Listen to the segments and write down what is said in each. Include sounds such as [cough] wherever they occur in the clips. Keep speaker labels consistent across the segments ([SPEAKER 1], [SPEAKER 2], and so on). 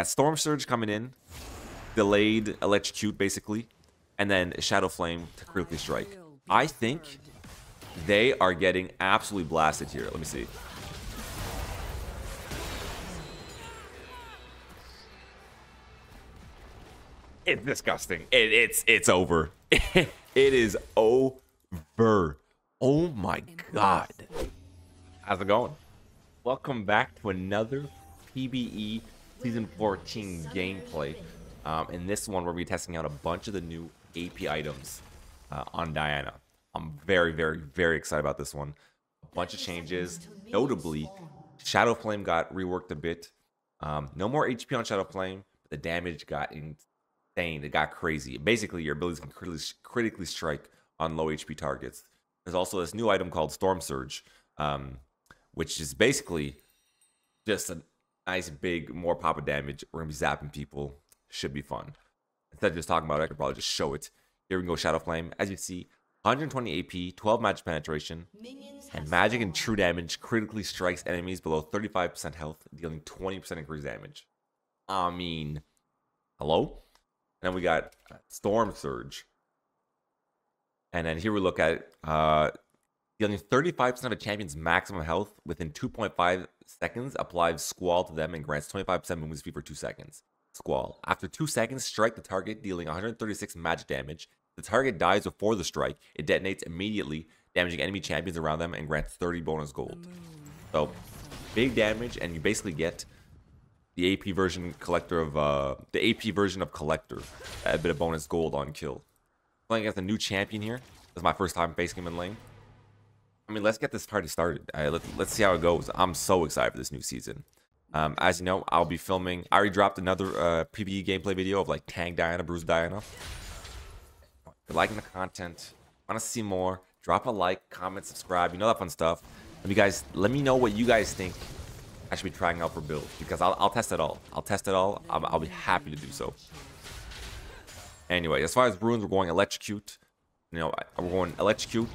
[SPEAKER 1] Got Storm Surge coming in, delayed Electrocute basically, and then Shadow Flame to critically strike. I think they are getting absolutely blasted here. Let me see. It's disgusting. It, it's it's over. [laughs] it is over. Oh my god. How's it going? Welcome back to another PBE Season 14 gameplay. Um, in this one, we're be testing out a bunch of the new AP items uh, on Diana. I'm very, very, very excited about this one. A bunch of changes. Notably, Shadow Flame got reworked a bit. Um, no more HP on Shadow Flame. But the damage got insane. It got crazy. Basically, your abilities can critically, critically strike on low HP targets. There's also this new item called Storm Surge, um, which is basically just a nice, big, more pop of damage. We're going to be zapping people. Should be fun. Instead of just talking about it, I could probably just show it. Here we go, Shadow Flame. As you see, 120 AP, 12 magic penetration, and magic and true damage critically strikes enemies below 35% health, dealing 20% increased damage. I mean, hello? And then we got Storm Surge. And then here we look at uh, dealing 35% of a champion's maximum health within 2.5 seconds applies Squall to them and grants 25% movement speed for 2 seconds. Squall. After 2 seconds, strike the target, dealing 136 magic damage. The target dies before the strike. It detonates immediately, damaging enemy champions around them and grants 30 bonus gold. So, big damage, and you basically get the AP version collector of uh, the AP version of collector, a bit of bonus gold on kill. Playing as a new champion here. This is my first time facing him in lane. I mean, let's get this party started. Right, let, let's see how it goes. I'm so excited for this new season. Um, as you know, I'll be filming. I already dropped another uh, PBE gameplay video of like Tank Diana, Bruce Diana. If you're liking the content, want to see more, drop a like, comment, subscribe. You know that fun stuff. Let me guys, let me know what you guys think I should be trying out for build because I'll, I'll test it all. I'll test it all. I'll, I'll be happy to do so. Anyway, as far as runes, we're going electrocute. You know, we're going electrocute.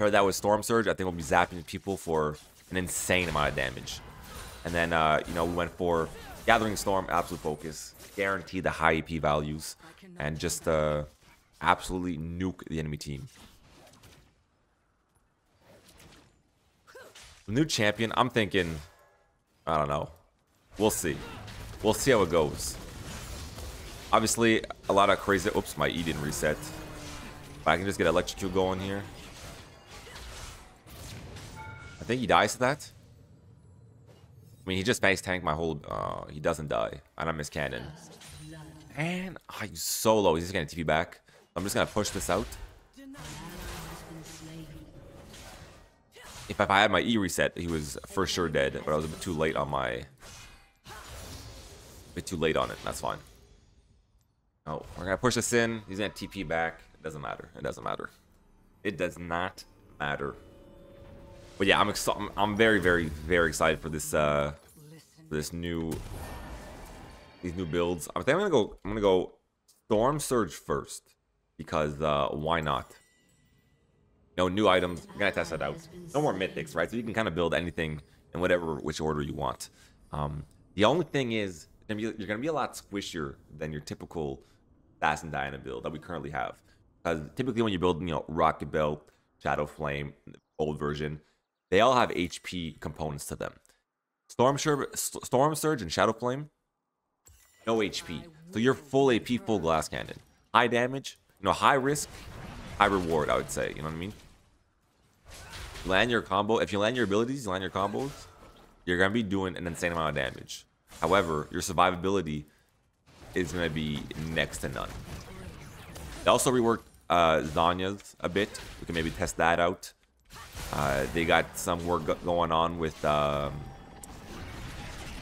[SPEAKER 1] Pair that with storm surge. I think we'll be zapping people for an insane amount of damage. And then, uh, you know, we went for gathering storm, absolute focus, guarantee the high AP values, and just uh, absolutely nuke the enemy team. The new champion, I'm thinking, I don't know. We'll see. We'll see how it goes. Obviously, a lot of crazy... Oops, my E didn't reset. But I can just get electrocute going here. Think he dies to that. I mean, he just base tank my whole... Uh, he doesn't die. And I miss cannon. And oh, he's so low. He's just getting TP back. I'm just going to push this out. If, I had my E reset, he was for sure dead. But I was a bit too late on my... A bit too late on it. That's fine. Oh, we're gonna push this in. He's gonna TP back. It doesn't matter. It doesn't matter. It does not matter. But yeah, I'm I'm, I'm very, very, very excited for this uh for this new these new builds. I think I'm gonna go. I'm gonna go Storm Surge first because uh why not? No new items. I'm gonna test that out. No more mythics, right? So you can kind of build anything in whatever which order you want. Um, the only thing is you're gonna be a lot squishier than your typical Assassin Diana build that we currently have. Because typically when you build, you know, Rocket Belt, Shadow Flame, old version, they all have HP components to them. Storm Storm Surge and Shadow Flame, no HP. So you're full AP, full glass cannon. High damage, you know, high risk, high reward, I would say. You know what I mean? land your combo. If you land your abilities, you land your combos, you're going to be doing an insane amount of damage. However, your survivability is going to be next to none. They also reworked uh, Zhonya's a bit. We can maybe test that out. Uh, they got some work going on with um,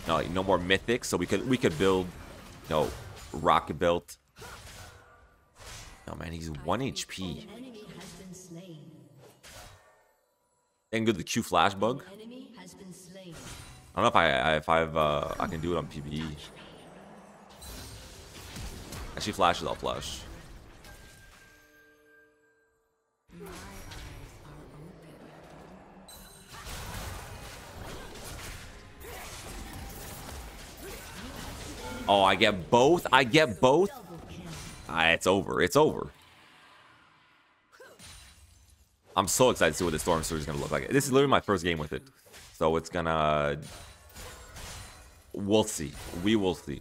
[SPEAKER 1] no, no more mythics, so we could we could build, you know, rocket belt. Oh man, he's one HP. And good the Q flash bug. I don't know if I if I've uh, I can do it on PBE. Actually, flashes. I'll flash. Oh, I get both? I get both? Ah, it's over. It's over. I'm so excited to see what the Storm Surge is going to look like. This is literally my first game with it. So it's going to... We'll see. We will see.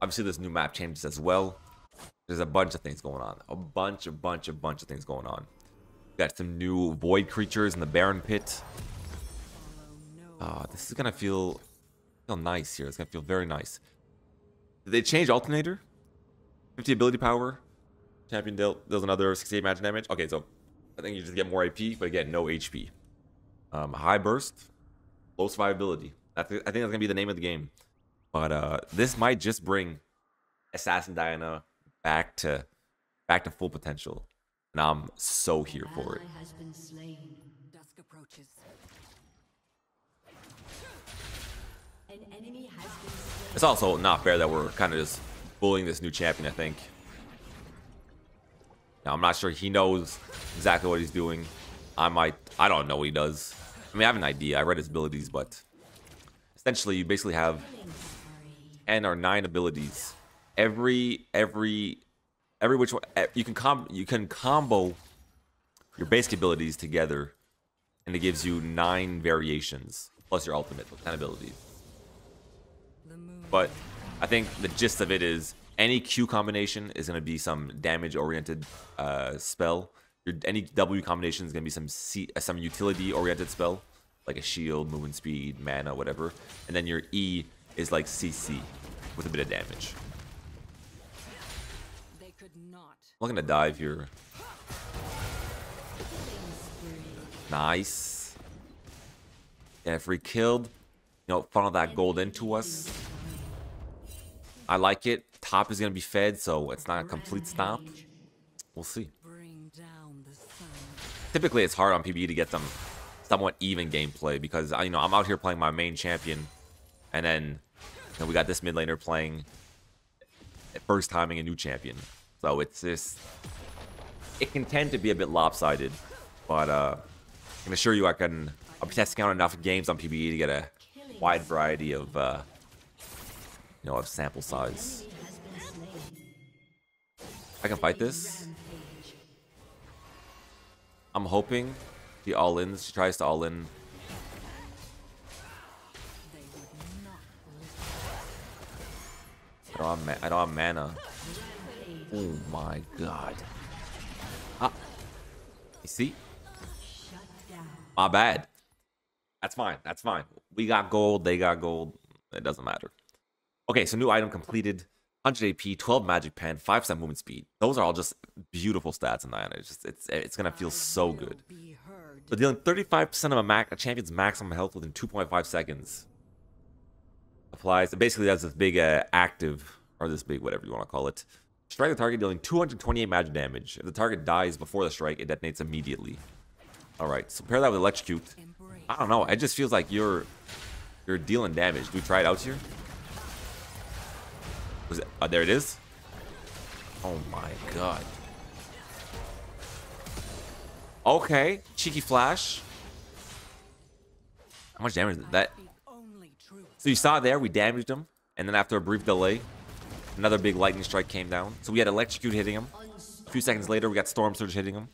[SPEAKER 1] Obviously, this new map changes as well. There's a bunch of things going on. A bunch, a bunch, a bunch of things going on. Got some new void creatures in the Baron Pit. Uh, this is gonna feel feel nice here. It's gonna feel very nice. Did they change Alternator? 50 ability power. Champion deal, deals another 68 magic damage. Okay, so I think you just get more AP, but again, no HP. Um, high burst, low survivability. That's, I think that's gonna be the name of the game. But uh, this might just bring Assassin Diana back to back to full potential. And I'm so here for it. It's also not fair that we're kind of just bullying this new champion, I think. Now, I'm not sure he knows exactly what he's doing. I might, I don't know what he does. I mean, I have an idea. I read his abilities, but essentially you basically have 10 or 9 abilities. Every, every every which one you can com you can combo your basic abilities together, and it gives you nine variations plus your ultimate with ten abilities. But I think the gist of it is any Q combination is going to be some damage-oriented uh, spell. Your any W combination is going to be some C, uh, some utility-oriented spell, like a shield, movement speed, mana, whatever. And then your E is like CC with a bit of damage. I'm gonna dive here. Nice. Yeah, if we killed, you know, funnel that gold into us. I like it. Top is gonna be fed, so it's not a complete stop. We'll see. Typically, it's hard on PBE to get some somewhat even gameplay because you know I'm out here playing my main champion, and then you know, we got this mid laner playing first timing a new champion. So it's just it can tend to be a bit lopsided, but uh, I can assure you I can I'll be testing out enough games on PBE to get a wide variety of uh, you know of sample size. I can fight this. I'm hoping the all-ins. She tries to all-in. I don't have, I don't have mana. Oh my god. Ah. You see? My bad. That's fine. That's fine. We got gold. They got gold. It doesn't matter. Okay, so new item completed. 100 AP, 12 magic pen, 5% movement speed. Those are all just beautiful stats in Diana. It's just it's it's gonna feel so good. So dealing 35% of a, mac, a champion's maximum health within 2.5 seconds. Applies basically that's this big uh, active or this big whatever you want to call it. Strike the target dealing 228 magic damage. If the target dies before the strike, it detonates immediately. Alright, so pair that with Electrocute. I don't know, it just feels like you're you're dealing damage. Do we try it out here? Was it, uh, there it is. Oh my god. Okay, cheeky flash. How much damage did that? So you saw there, we damaged him, and then after a brief delay, Another big lightning strike came down. So we had Electrocute hitting him. A few seconds later, we got Storm Surge hitting him.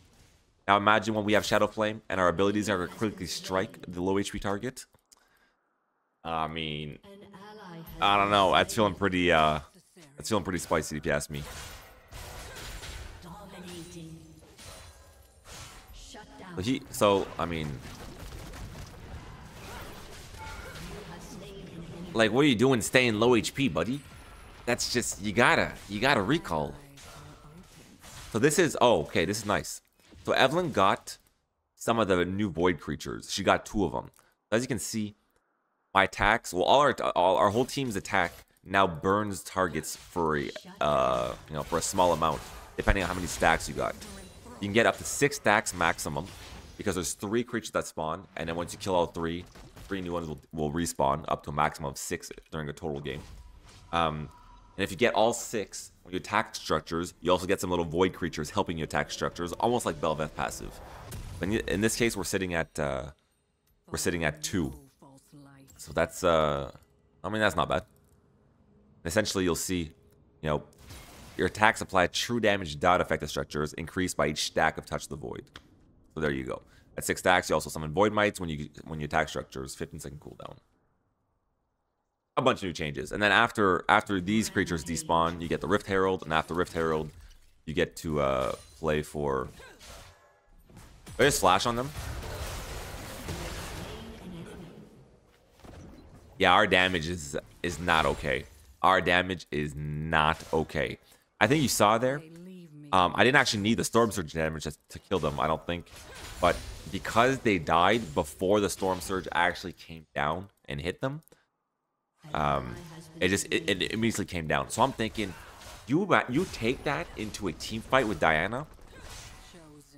[SPEAKER 1] Now imagine when we have Shadow Flame and our abilities are to quickly strike the low HP target. I mean, I don't know. That's feeling pretty, uh, that's feeling pretty spicy if you ask me. But he, so, I mean, like, what are you doing staying low HP, buddy? That's just, you gotta, you gotta recall. So this is, oh, okay, this is nice. So Evelynn got some of the new void creatures. She got two of them. As you can see, my attacks, well, all our, all, our whole team's attack now burns targets for a, uh, you know, for a small amount, depending on how many stacks you got. You can get up to six stacks maximum, because there's three creatures that spawn, and then once you kill all three, three new ones will, will respawn up to a maximum of six during a total game. Um, and if you get all six, when you attack structures, you also get some little void creatures helping you attack structures, almost like Bel'Veth passive. But in this case, we're sitting at uh, we're sitting at two. So that's uh, I mean, that's not bad. Essentially, you'll see, you know, your attacks apply true damage without affected structures, increased by each stack of Touch the Void. So there you go. At six stacks, you also summon Void Mites when you when you attack structures, 15 second cooldown. A bunch of new changes, and then after after these creatures despawn, you get the Rift Herald, and after Rift Herald, you get to uh, play for. There's slash on them. Yeah, our damage is is not okay. Our damage is not okay. I think you saw there. Um, I didn't actually need the Storm Surge damage to, to kill them, I don't think. But because they died before the Storm Surge actually came down and hit them, um, it just it, it immediately came down. So I'm thinking, you you take that into a team fight with Diana.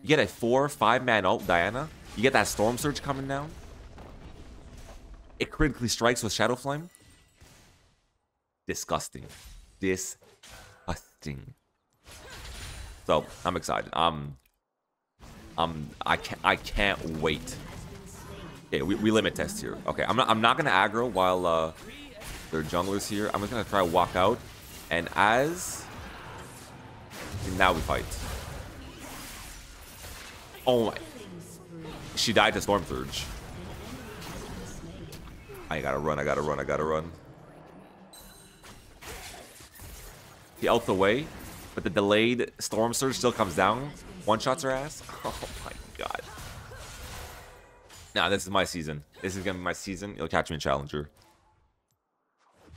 [SPEAKER 1] You get a four five man ult Diana. You get that Storm Surge coming down. It critically strikes with Shadow Flame. Disgusting. Disgusting. So I'm excited. Um, um, I can't. I can't wait. Okay, we, we limit test here. Okay, I'm not. I'm not gonna aggro while uh, there are junglers here. I'm just gonna try to walk out, and as now we fight. Oh my! She died to Storm Surge. I gotta run. I gotta run. I gotta run. He out the way, but the delayed Storm Surge still comes down. One shots her ass. [laughs] Oh my god. Nah, this is my season. This is gonna be my season. You'll catch me in Challenger.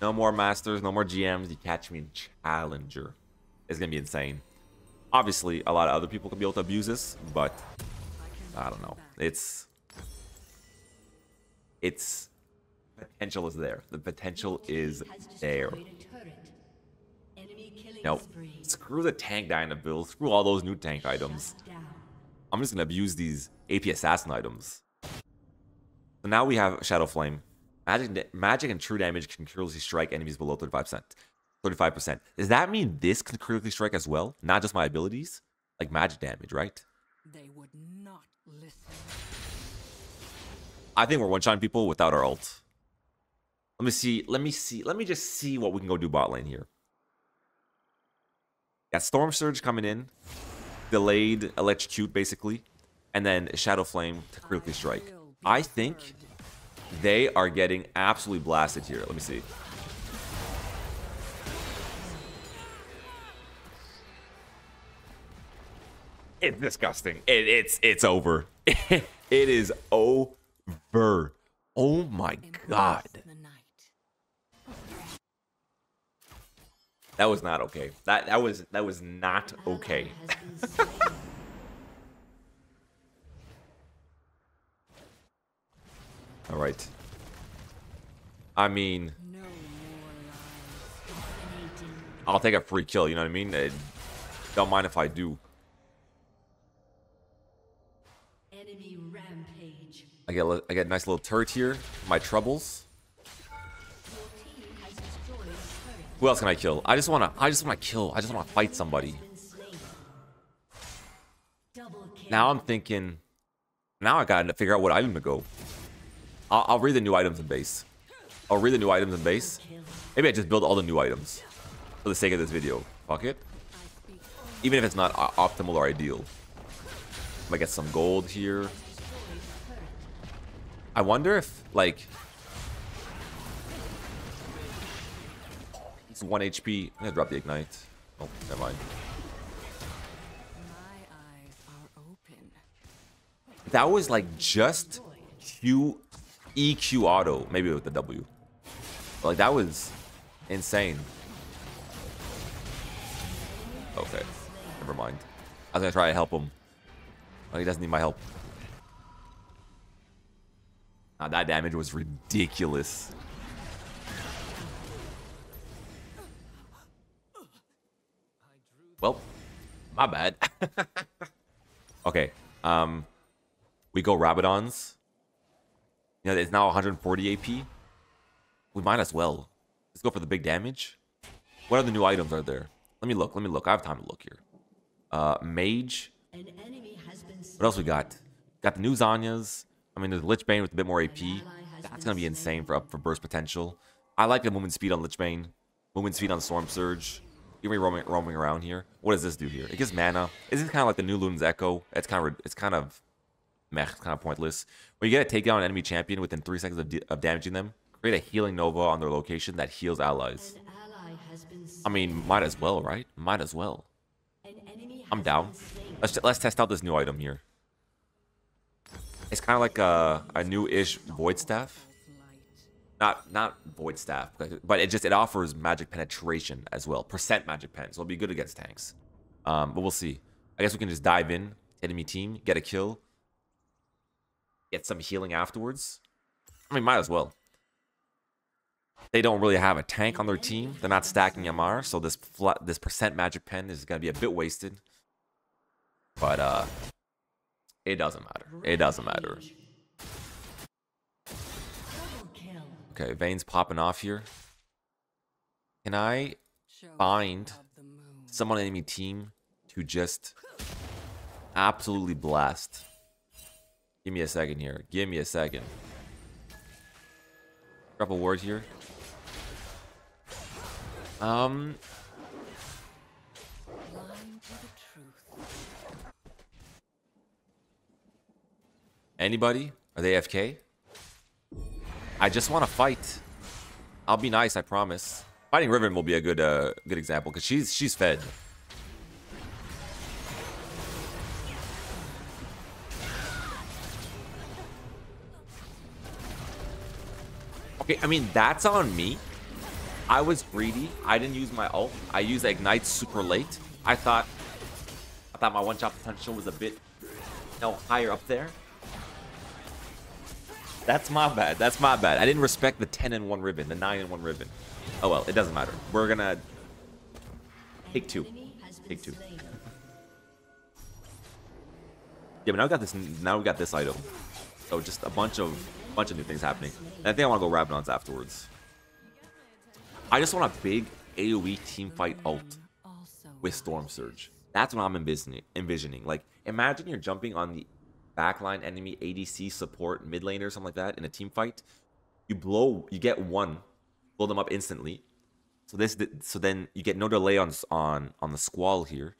[SPEAKER 1] No more Masters, no more GMs. You catch me in Challenger. It's gonna be insane. Obviously, a lot of other people could be able to abuse this, but I don't know. It's it's potential is there. The potential is there. No, screw the tank Diana build. Screw all those new tank items. I'm just gonna abuse these AP assassin items. So now we have Shadow Flame. Magic, magic and true damage can critically strike enemies below 35%. 35%. Does that mean this can critically strike as well? Not just my abilities? Like magic damage, right?
[SPEAKER 2] They would not listen.
[SPEAKER 1] I think we're one-shotting people without our ult. Let me see. Let me see. Let me just see what we can go do bot lane here. Got Storm Surge coming in. Delayed Electrocute, basically. And then Shadow Flame to critically strike. I think they are getting absolutely blasted here. Let me see. It's disgusting. It, it's it's over. [laughs] it is over. Oh my god. That was not okay. That that was that was not okay. [laughs] All right. I mean, I'll take a free kill. You know what I mean? Uh, don't mind if I do. I get I get a nice little turret here. My troubles. Who else can I kill? I just wanna I just wanna kill. I just wanna fight somebody. Now I'm thinking. Now I gotta figure out what item to go. I'll, I'll read the new items in base. I'll read the new items in base. Maybe I just build all the new items for the sake of this video. Fuck it. Even if it's not optimal or ideal. Might get some gold here. I wonder if like it's one HP. I'm gonna drop the ignite. Oh, never mind.
[SPEAKER 2] My eyes are open.
[SPEAKER 1] That was like just Q EQ auto, maybe with the W. Like that was insane. Okay, never mind. I was gonna try to help him. Oh, he doesn't need my help. Nah, that damage was ridiculous. Well, my bad. [laughs] okay, um, we go Rabadon's. You know, it's now 140 AP. We might as well. Let's go for the big damage. What other new items are there? Let me look. Let me look. I have time to look here. Uh, Mage. What else we got? Got the new Zhonya's. I mean, there's Lich Bane with a bit more AP. That's gonna be insane for up for burst potential. I like the movement speed on Lichbane, movement speed on Storm Surge. Give me roaming, roaming around here. What does this do here? It gives mana. Is this kind of like the new Luden's Echo? It's kind of it's kind of meh, it's kind of pointless. When you get a takedown an enemy champion within three seconds of, of damaging them, create a healing nova on their location that heals allies.
[SPEAKER 2] Ally
[SPEAKER 1] I mean, might as well, right? Might as well. I'm down. Let's let's test out this new item here. It's kind of like a a new-ish void staff. Not not void staff, but- it just it offers magic penetration as well, percent magic pen, so it'll be good against tanks. Um, but we'll see. I guess we can just dive in, enemy team, get a kill, get some healing afterwards. I mean, might as well. They don't really have a tank on their team. They're not stacking MR, so this this percent magic pen is gonna be a bit wasted. But uh, it doesn't matter. It doesn't matter. Okay, veins popping off here. Can I find someone on enemy team to just absolutely blast? Give me a second here. Give me a second. Drop a word here. Um,
[SPEAKER 2] Blind to the truth.
[SPEAKER 1] anybody? Are they FK? I just want to fight. I'll be nice, I promise. Fighting Riven will be a good uh good example because she's she's fed. Okay, I mean that's on me. I was greedy. I didn't use my ult. I used ignite super late. I thought I thought my one shot potential was a bit you know higher up there. That's my bad. That's my bad. I didn't respect the 10 and 1 Riven, the 9 and 1 Riven. Oh well, it doesn't matter. We're gonna take two. Take two. Yeah, but now we got this. Now we got this item. So just a bunch of bunch of new things happening. And I think I want to go Rabadon's afterwards. I just want a big AOE team fight ult with Storm Surge. That's what I'm envisioning. Like, imagine you're jumping on the backline enemy ADC support mid lane or something like that in a team fight. You blow, you get one, blow them up instantly. So this, so then you get no delay on on on the squall here,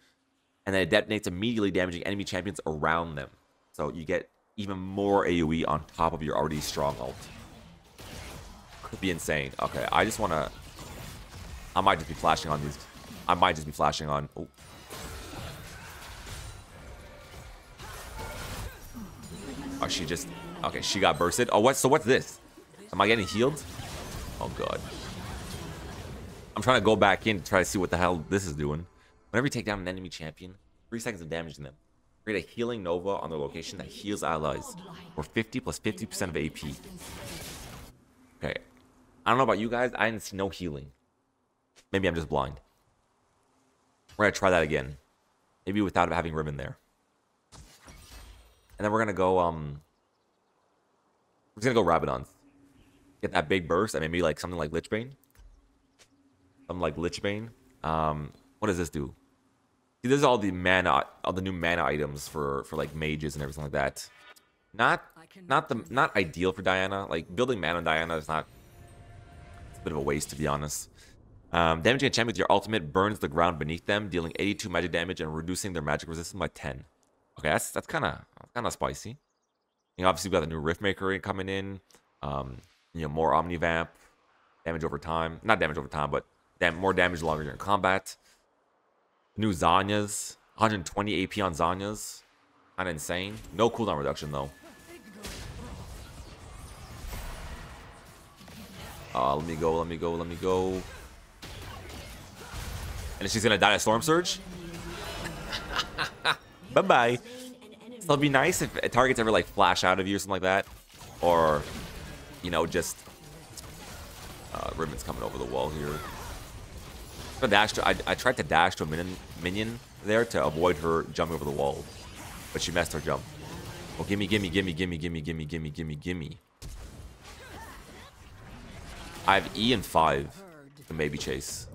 [SPEAKER 1] and then it detonates immediately, damaging enemy champions around them. So you get even more AOE on top of your already strong ult. Could be insane. Okay, I just want to. I might just be flashing on these. I might just be flashing on. Oh. Oh, she just. Okay, she got bursted. Oh, what? So what's this? Am I getting healed? Oh god. I'm trying to go back in to try to see what the hell this is doing. Whenever you take down an enemy champion, three seconds of damage to them. Create a healing nova on their location that heals allies for 50 plus 50% of AP. Okay. I don't know about you guys. I didn't see no healing. Maybe I'm just blind. We're gonna try that again. Maybe without having Riven there. And then we're gonna go um we're gonna go Rabadon. Get that big burst and maybe like something like Lichbane. Something like Lichbane. Um what does this do? See, this is all the mana all the new mana items for for like mages and everything like that. Not not the not ideal for Diana. Like building mana on Diana is not it's a bit of a waste to be honest. Um, damaging a champion with your ultimate burns the ground beneath them, dealing 82 magic damage and reducing their magic resistance by 10. Okay, that's that's kind of kind of spicy. You know, obviously we got the new Riftmaker coming in. Um, you know, more Omnivamp, damage over time. Not damage over time, but dam- more damage longer during combat. New Zhonya's, 120 AP on Zhonya's, kind of insane. No cooldown reduction though. Uh, let me go, let me go, let me go. And she's gonna die to Storm Surge? [laughs] Bye bye bye.
[SPEAKER 2] Slain an enemy.
[SPEAKER 1] So it'd be nice if targets ever like flash out of you or something like that. Or, you know, just. Uh, Riven's coming over the wall here. I, dashed, I, I tried to dash to a minion, minion there to avoid her jumping over the wall. But she messed her jump. Oh, gimme, gimme, gimme, gimme, gimme, gimme, gimme, gimme, gimme. I have E and 5 to maybe chase.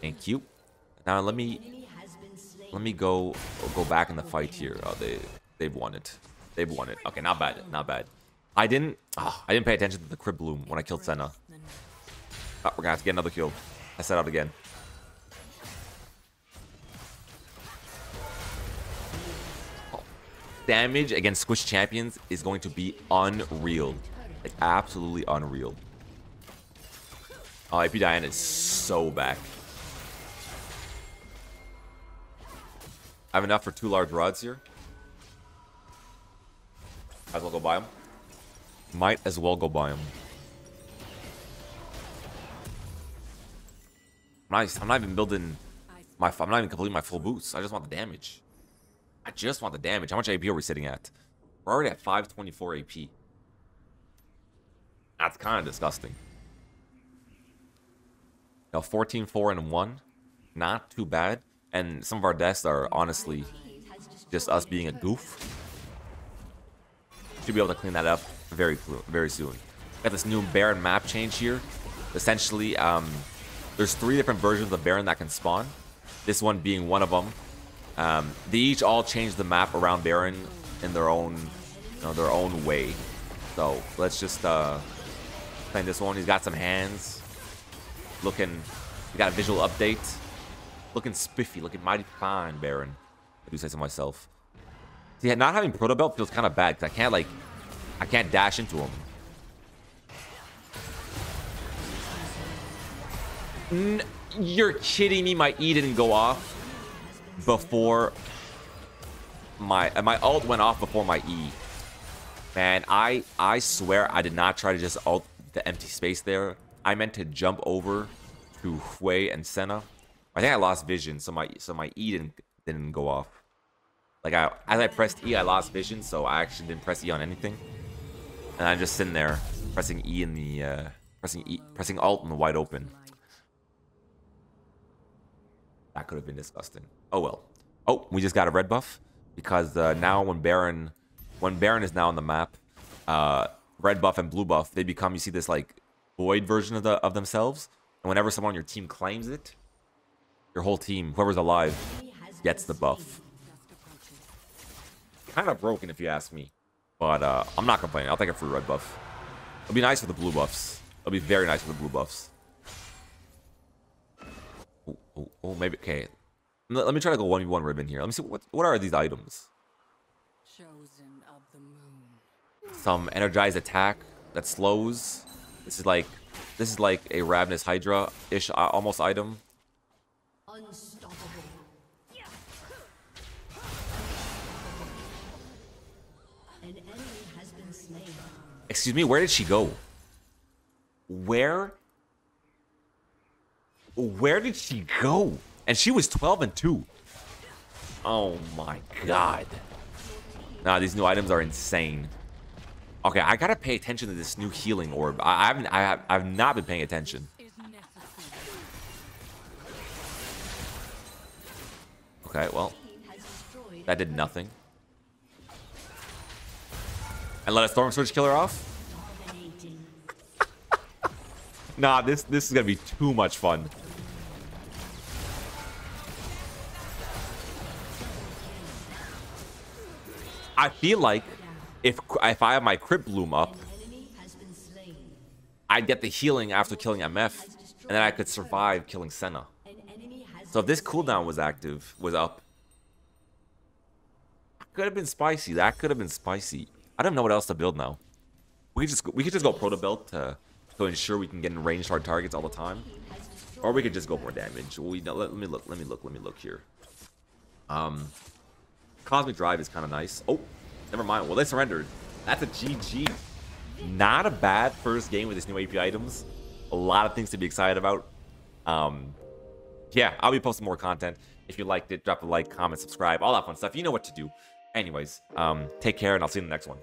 [SPEAKER 1] Thank you. Now let me
[SPEAKER 2] Enemy has been slain.
[SPEAKER 1] Let me go go back in the fight here. Oh, they they've won it. They've won it. Okay, not bad. Not bad. I didn't. Oh, I didn't pay attention to the Cryptbloom when I killed Senna. Oh, we're gonna have to get another kill. I set out again. Oh. Damage against Squish champions is going to be unreal. Like, absolutely unreal. Oh, AP Diana is so back. Have enough for two large rods here. Might as well go buy them. Might as well go buy them. I'm I'm not even building my. I'm not even completing my full boost. I just want the damage. I just want the damage. How much AP are we sitting at? We're already at 524 AP. That's kind of disgusting. Now 14, 4, and 1. Not too bad. And some of our deaths are honestly just us being a goof. Should be able to clean that up very very soon. Got this new Baron map change here. Essentially, um, there's three different versions of Baron that can spawn. This one being one of them. Um, they each all change the map around Baron in their own, you know, their own way. So let's just uh, play this one. He's got some hands. Looking, we got a visual update. Looking spiffy, looking mighty fine, Baron. I do say so myself. See, not having Proto Belt feels kind of bad because I can't like, I can't dash into him. N you're kidding me? My E didn't go off before my my ult went off before my E. Man, I I swear I did not try to just ult the empty space there. I meant to jump over to Hwei and Senna. I think I lost vision, so my so my E didn't didn't go off. Like I as I pressed E, I lost vision, so I actually didn't press E on anything. And I'm just sitting there pressing E in the uh, pressing E pressing Alt in the wide open. That could have been disgusting. Oh well. Oh, we just got a red buff because uh, now when Baron when Baron is now on the map, uh, red buff and blue buff, they become you see this like void version of the of themselves. And whenever someone on your team claims it, your whole team, whoever's alive, gets the buff. Kind of broken if you ask me. But uh, I'm not complaining. I'll take a free red buff. It'll be nice for the blue buffs. It'll be very nice for the blue buffs. Oh, oh, oh maybe. Okay. Let me try to go 1v1 Riven here. Let me see. What, what are these items?
[SPEAKER 2] Chosen of the moon.
[SPEAKER 1] Some energized attack that slows. This is like this is like a Ravenous Hydra-ish uh, almost item.
[SPEAKER 2] Unstoppable. An enemy has been slain.
[SPEAKER 1] Excuse me, where did she go? Where? Where did she go? And she was 12 and 2. Oh my god. Nah, these new items are insane. Okay, I gotta pay attention to this new healing orb. I, I haven't, I have, I've not been paying attention.
[SPEAKER 2] Is necessary.
[SPEAKER 1] Okay, well, that did nothing. And let a Storm Surge kill her off? [laughs] Nah, this this is gonna be too much fun. I feel like if if I have my Cryptbloom up. I'd get the healing after killing MF, and then I could survive killing Senna. So if this cooldown was active, was up, could have been spicy. That could have been spicy. I don't know what else to build now. We could just go, we could just go proto belt to to ensure we can get in range hard targets all the time, or we could just go more damage. We let, let me look. Let me look. Let me look here. Um, cosmic drive is kind of nice. Oh, never mind. Well, they surrendered. That's a GG. Not a bad first game with this new AP items. A lot of things to be excited about. Um, yeah, I'll be posting more content. If you liked it, drop a like, comment, subscribe, all that fun stuff. You know what to do. Anyways, um, take care, and I'll see you in the next one.